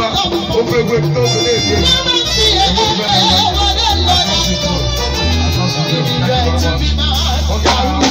ọba ogun egbe tó ogun lè dé. Ọ̀gá àwọn.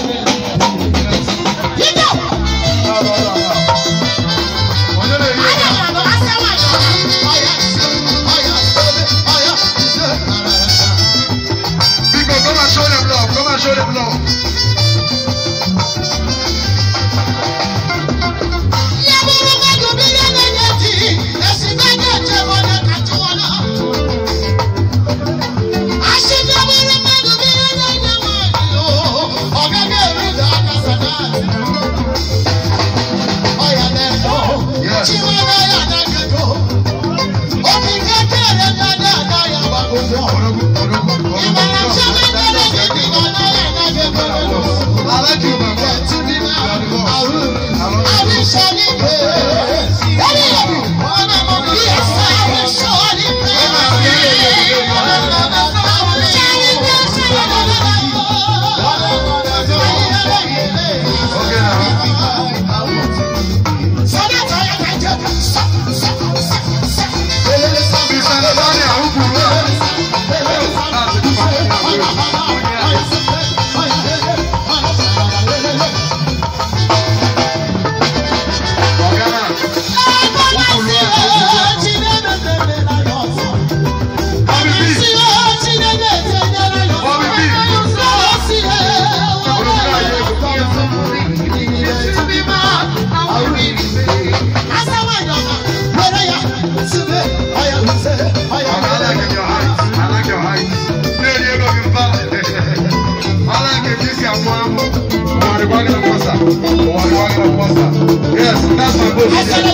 la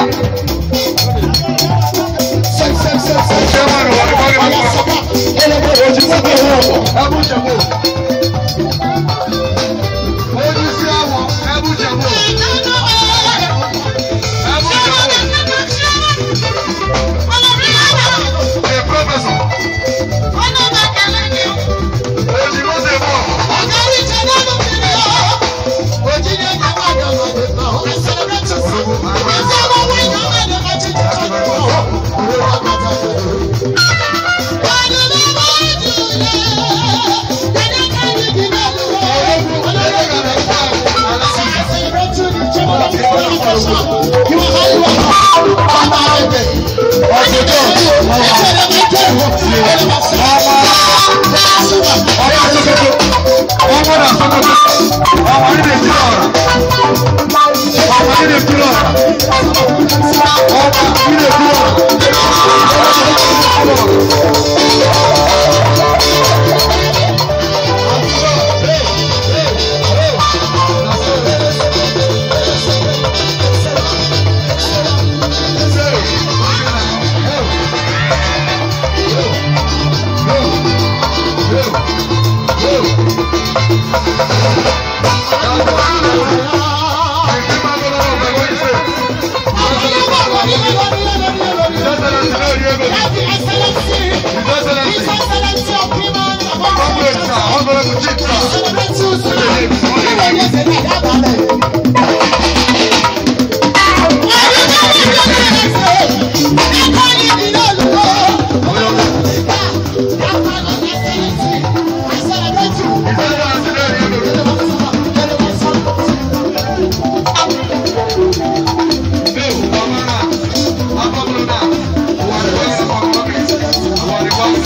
Sẹ́sẹ́sẹ́sẹ́. Ṣé wọ́n lọ wọ́n ní wọ́n ní wọ́n. Ọlọ́sọ̀kà ẹlẹ́gbẹ̀rún ojú wọ́n ní wọ́n. Ẹ Celebrate you today.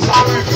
Sorry.